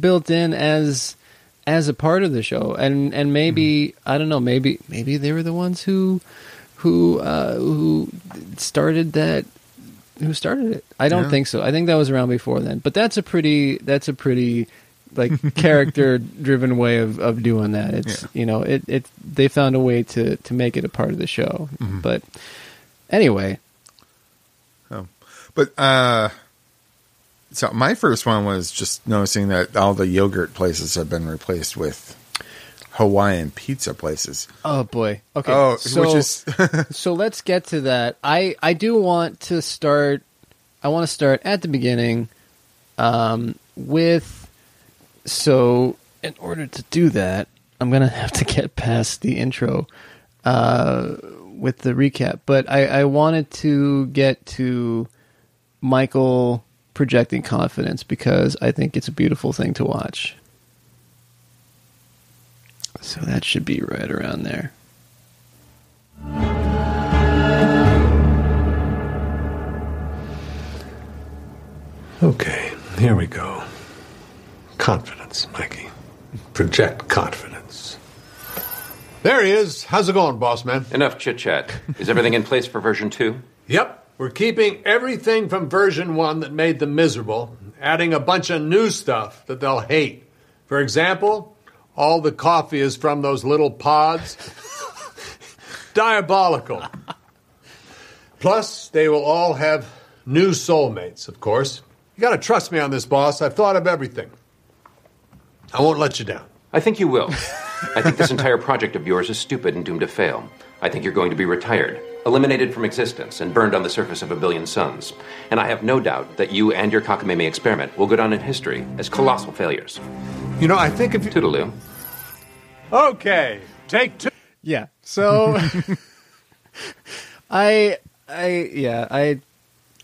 built in as as a part of the show, and and maybe Mm-hmm. I don't know, maybe maybe they were the ones who who uh, who started that. Who started it? I don't Yeah. think so. I think that was around before then. But that's a pretty that's a pretty like character driven way of, of doing that. It's Yeah. you know it, it they found a way to to make it a part of the show. Mm-hmm. But anyway, Oh. But uh so my first one was just noticing that all the yogurt places have been replaced with Hawaiian pizza places. oh boy, okay. Oh, so, which is so let's get to that. I I do want to start. I want to start at the beginning, um, with. So in order to do that, I'm gonna have to get past the intro, uh, with the recap. But I I wanted to get to Michael projecting confidence because I think it's a beautiful thing to watch. So that should be right around there. Okay, here we go. Confidence, Mikey. Project confidence. There he is. How's it going, boss man? Enough chit chat. Is everything in place for version 2? Yep, we're keeping everything from version 1 that made them miserable, adding a bunch of new stuff that they'll hate. For example, all the coffee is from those little pods. Diabolical. Plus, they will all have new soulmates, of course. You gotta trust me on this, boss. I've thought of everything. I won't let you down. I think you will. I think this entire project of yours is stupid and doomed to fail. I think you're going to be retired, eliminated from existence, and burned on the surface of a billion suns. And I have no doubt that you and your cockamamie experiment will go down in history as colossal failures. You know, I think if you. Toodaloo. Okay, take two. Yeah. So I I yeah, I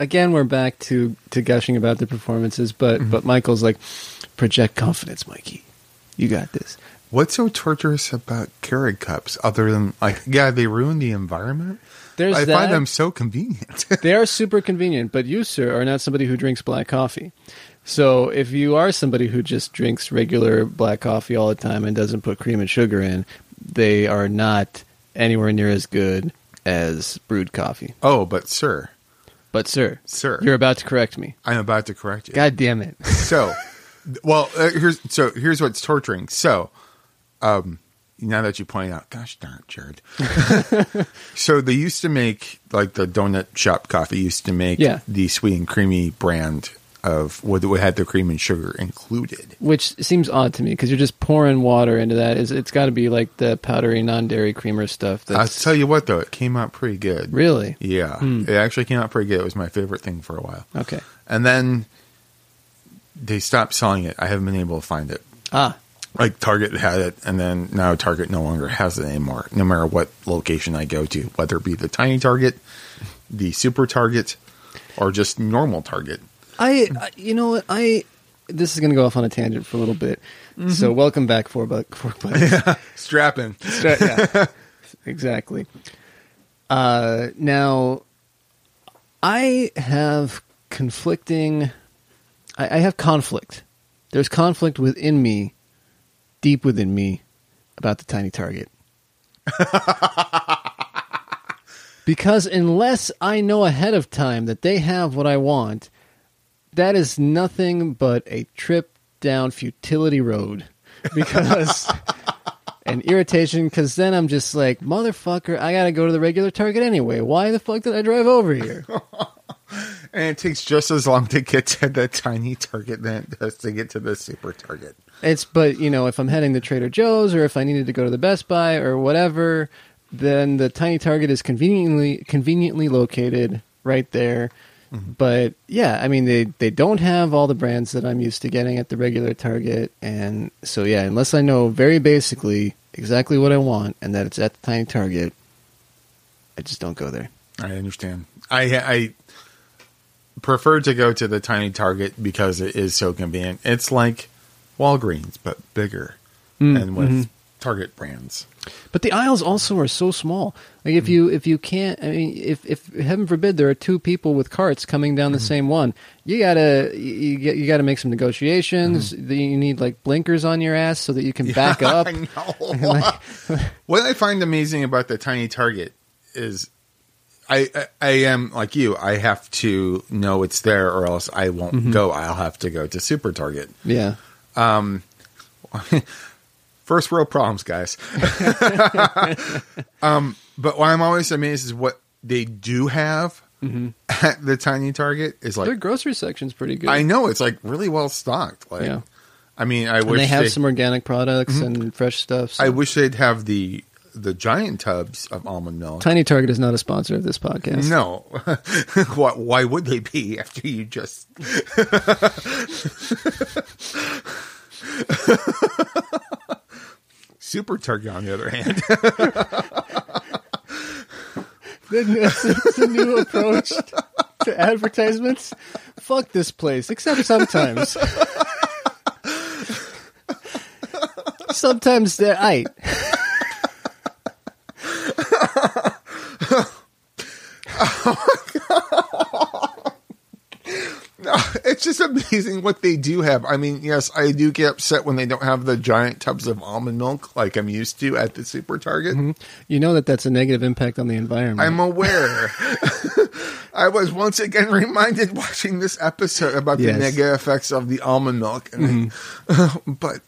again we're back to to gushing about the performances, but Mm-hmm. but Michael's like project confidence, Mikey. You got this. What's so torturous about Keurig cups other than like yeah, they ruin the environment? There's I that. find them so convenient. they are super convenient, but you, sir, are not somebody who drinks black coffee. So if you are somebody who just drinks regular black coffee all the time and doesn't put cream and sugar in, they are not anywhere near as good as brewed coffee. oh, but sir, But sir, Sir. you're about to correct me. I'm about to correct you. God damn it. So, well, uh, here's so here's what's torturing. So, um, now that you point out, gosh darn it, Jared. so they used to make like the donut shop coffee used to make Yeah. the sweet and creamy brand of what had the cream and sugar included. Which seems odd to me because you're just pouring water into that. Is it's got to be like the powdery non-dairy creamer stuff. I'll tell you what though, it came out pretty good. really Yeah, it actually came out pretty good. It was my favorite thing for a while. okay. And then they stopped selling it. I haven't been able to find it. Ah, like Target had it, and then now Target no longer has it anymore. No matter what location I go to, whether it be the tiny Target, the super Target, or just normal Target. I, you know what I. This is going to go off on a tangent for a little bit. So welcome back, four buck, four bucks. Strapping. Stra- yeah, exactly. Uh, now, I have conflicting. I, I have conflict. There's conflict within me, deep within me, about the tiny target. because unless I know ahead of time that they have what I want, that is nothing but a trip down futility road. Because and irritation because then I'm just like, motherfucker, I gotta go to the regular Target anyway. Why the fuck did I drive over here? And it takes just as long to get to the tiny Target than it does to get to the super Target. it's but you know, if I'm heading to Trader Joe's or if I needed to go to the Best Buy or whatever, then the tiny Target is conveniently conveniently located right there. Mm-hmm. But yeah, I mean they they don't have all the brands that I'm used to getting at the regular Target, and so yeah, unless I know very basically exactly what I want and that it's at the tiny Target, I just don't go there. I understand. I I prefer to go to the tiny Target because it is so convenient. It's like Walgreens but bigger Mm, and with mhm. Target brands. But the aisles also are so small. Like if you if you can't, I mean, if if heaven forbid there are two people with carts coming down the same one, you gotta you, you, you gotta make some negotiations. You need like blinkers on your ass so that you can back up. I know. what I find amazing about the tiny Target is, I, I I am like you. I have to know it's there, or else I won't Mm-hmm. go. I'll have to go to Super Target. Yeah, Um, First world problems, guys. um, but what I'm always amazed is what they do have at the tiny Target is like their grocery section's pretty good. I know it's like really well stocked. Like, Yeah. I mean, I and wish they have they- some organic products and fresh stuff. so- I wish they'd have the the giant tubs of almond milk. Tiny Target is not a sponsor of this podcast. No, why, why would they be after you just? Super Target, on the other hand, it's a new approach to advertisements. Fuck this place, except sometimes. sometimes they're aight. it's just amazing what they do have. I mean, yes, I do get upset when they don't have the giant tubs of almond milk like I'm used to at the Super Target. Mm-hmm. You know that that's a negative impact on the environment. I'm aware. I was once again reminded watching this episode about Yes. the negative effects of the almond milk, mm-hmm. and but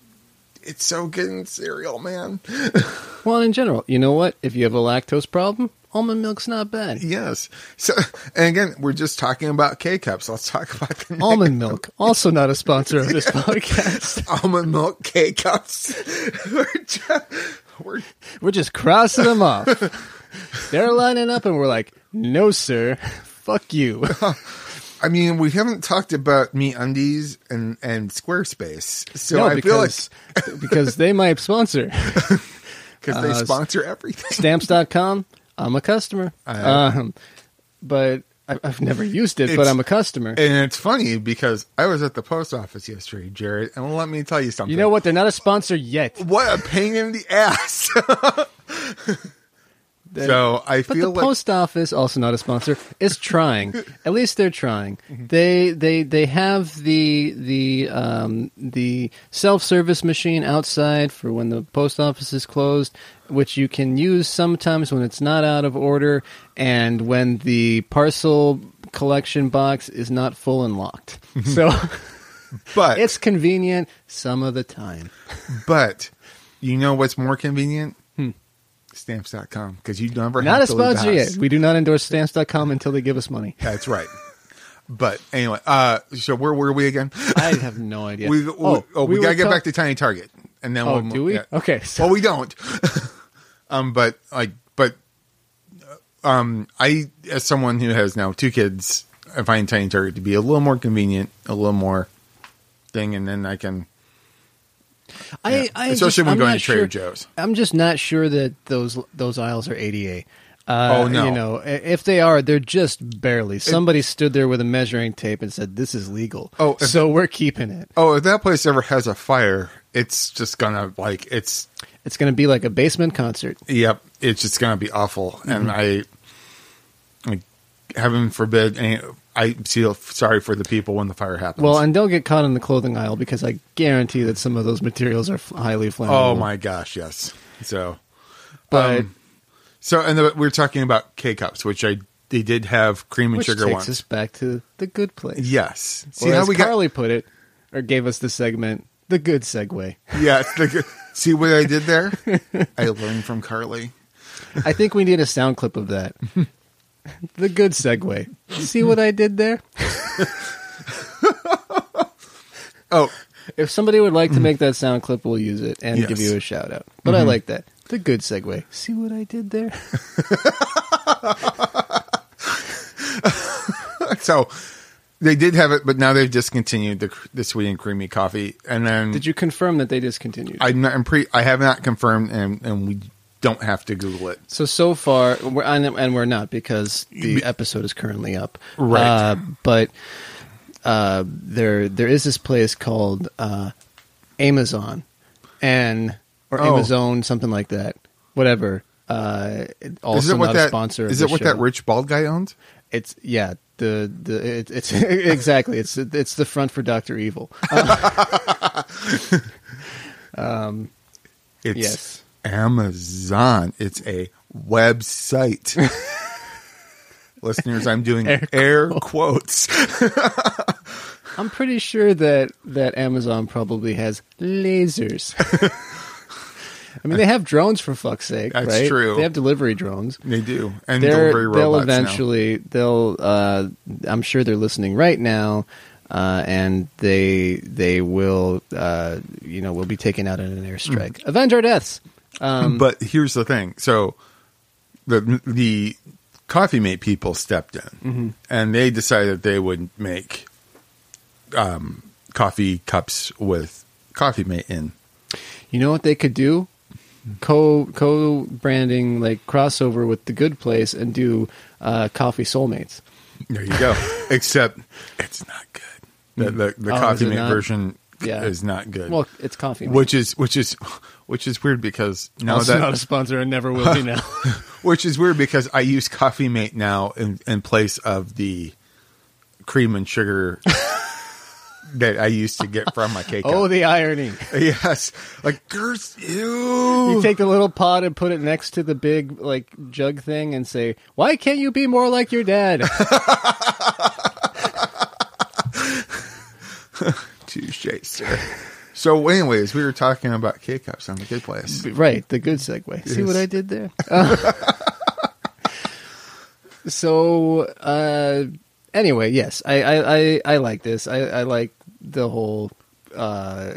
it's so good in cereal, man. well, in general, you know what? If you have a lactose problem, almond milk's not bad. Yes. So, and again, we're just talking about K cups. Let's talk about the Almond milk, also not a sponsor of this podcast. almond milk K cups. we're, just, we're We're just crossing them off. They're lining up, and we're like, "No, sir, fuck you." I mean, we haven't talked about MeUndies and and Squarespace, so no, I feel like because because they might sponsor because they uh, sponsor everything. stamps.com. I'm a customer, um, but I, I've never used it. but I'm a customer. And it's funny because I was at the post office yesterday, Jared, and let me tell you something. you know what? They're not a sponsor yet. What a pain in the ass. so I But feel the like post office, also not a sponsor, is trying. At least they're trying. Mm-hmm. They they they have the the um, the self service machine outside for when the post office is closed, which you can use sometimes when it's not out of order and when the parcel collection box is not full and locked. So but it's convenient some of the time. but you know what's more convenient? Stamps.com because you never. Not a have to leave the sponsor yet. We do not endorse stamps.com until they give us money. That's right. But anyway, uh, so where were we again? I have no idea. We, we, oh, we, were gotta get back to Tiny Target, and then Oh, we'll do we? yeah. Okay, so- well, we don't. um, but like, but uh, um, I as someone who has now two kids, I find Tiny Target to be a little more convenient, a little more thing, and then I can. I, Yeah. I Especially just, when I'm going to Trader sure- Joe's. I'm just not sure that those those aisles are ADA. Uh, Oh, no. You know, if they are, they're just barely. Somebody stood there with a measuring tape and said, "This is legal." Oh, if- so we're keeping it. Oh, if that place ever has a fire, it's just gonna like it's. It's going to be like a basement concert. Yep, it's just gonna be awful, and I, like, heaven forbid, any, I feel sorry for the people when the fire happens. Well, and they'll get caught in the clothing aisle because I guarantee that some of those materials are highly flammable. oh my gosh, yes. So, But um, so and the, we are talking about K cups, which I they did have cream and which sugar takes ones. us back to the good place. Yes. See or how we got? Carly put it, or gave us the segment, the good segue. Yeah. the good- see what I did there? I learned from Carly. I think we need a sound clip of that. the good segue. See what I did there? Oh, If somebody would like to mm. make that sound clip, we'll use it and Yes. give you a shout out. But I mm-hmm. like that. The good segue. See what I did there? so they did have it, but now they've discontinued the the sweet and creamy coffee. And then Did you confirm that they discontinued? I'm not. I'm pre. I have not confirmed, and and we don't have to Google it. so so far, we're and, and we're not because the episode is currently up. Right. Uh, but uh, there there is this place called uh, Amazon, and or Oh. Amazon, something like that. Whatever. Uh, also is it what not that sponsor. Is it what that rich bald guy owns? It's yeah. The the it, it's exactly it's it's the front for Doctor Evil. um, It's Yes. Amazon. It's a website. Listeners, I'm doing air, quotes. I'm pretty sure that that Amazon probably has lasers. I mean, they have drones for fuck's sake. That's right? true. They have delivery drones. They do, and They're, delivery they'll robots now. eventually they'll. Uh, I'm sure they're listening right now, uh, and they they will. Uh, you know, will be taken out in an airstrike. Avenge our deaths. Um, but here's the thing: so the the coffee mate people stepped in, Mm-hmm. and they decided they would make um, coffee cups with coffee mate in. You know what they could do? Co co branding like crossover with the Good Place and do uh, coffee soulmates. There you go. Except it's not good. The the, the Oh, coffee mate not? version Yeah. is not good. Well, it's coffee. Mate. which is which is which is weird because now also that not a sponsor and never will be now. which is weird because I use Coffee Mate now in, in place of the cream and sugar that I used to get from my cake. oh, the irony! yes, like girth. you. You take the little pot and put it next to the big like jug thing and say, "Why can't you be more like your dad?" Touche, sir. So, anyways, we were talking about K cups on the good place. right, the good segue. See what I did there? so, uh, anyway, yes, I, I, I, I like this. I, I like the whole, uh,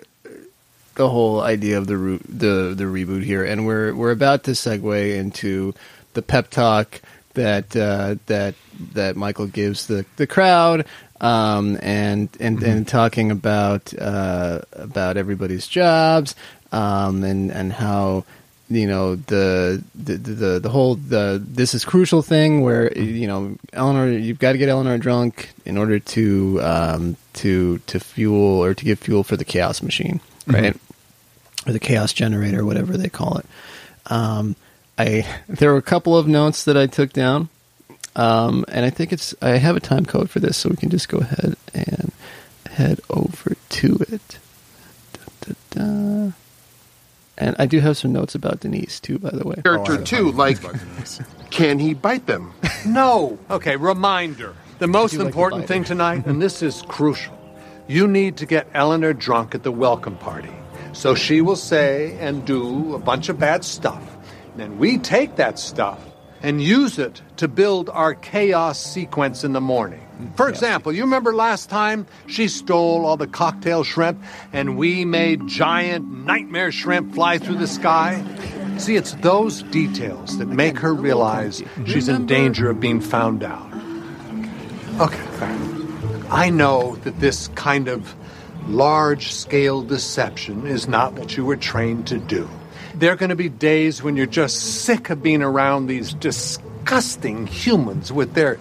the whole idea of the re- the the reboot here, and we're we're about to segue into the pep talk that uh, that that Michael gives the the crowd, um, and and and talking about uh, about everybody's jobs, um, and and how you know the the the, the whole the this is crucial thing where you know Eleanor you've got to get Eleanor drunk in order to um, to to fuel or to give fuel for the chaos machine right? Or the chaos generator whatever they call it. Um, I there were a couple of notes that I took down um, and I think it's I have a time code for this so we can just go ahead and head over to it Da, da, da. And I do have some notes about Denise too, by the way. character Oh, I- too, like can he bite them? No. Okay, reminder. The most do like important thing tonight, and this is crucial, you need to get Eleanor drunk at the welcome party. So she will say and do a bunch of bad stuff. Then we take that stuff and use it to build our chaos sequence in the morning. For example, you remember last time she stole all the cocktail shrimp and we made giant nightmare shrimp fly through the sky? See, it's those details that make her realize she's in danger of being found out. Okay. I know that this kind of large scale deception is not what you were trained to do. There are going to be days when you're just sick of being around these disgusting humans with their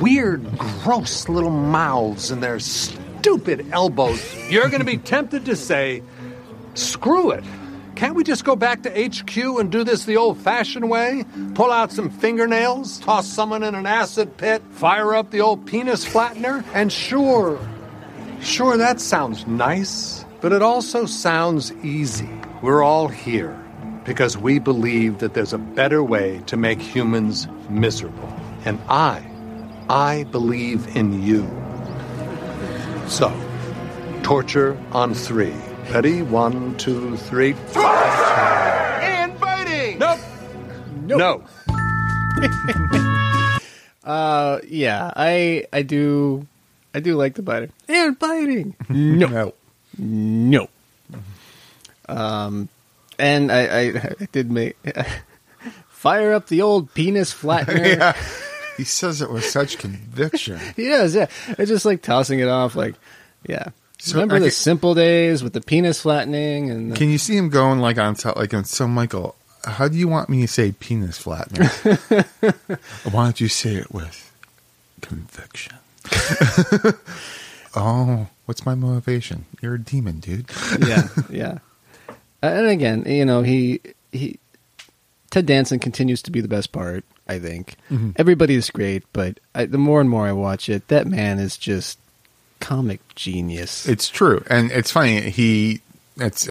weird, gross little mouths and their stupid elbows. You're going to be tempted to say, screw it. Can't we just go back to HQ and do this the old fashioned way? Pull out some fingernails, toss someone in an acid pit, fire up the old penis flattener, and sure, sure, that sounds nice, but it also sounds easy. We're all here because we believe that there's a better way to make humans miserable. And I, I believe in you. So, torture on three. Ready? One, two, three. And biting. Nope. No. Uh, yeah, I I do I do like the biting. and biting. No, No. no. Um, and I I, I did make fire up the old penis flattener. Yeah. He says it with such conviction. He does, yeah. It's just like tossing it off, like, yeah. So Remember I the can- simple days with the penis flattening and the, Can you see him going like on top? Like, so Michael, how do you want me to say penis flattener? Why don't you say it with conviction? oh, what's my motivation? You're a demon, dude. yeah, yeah. And again, you know, he he Ted Danson continues to be the best part. I think mm-hmm. everybody is great, but I, the more and more I watch it, that man is just comic genius. It's true, and it's funny. He it's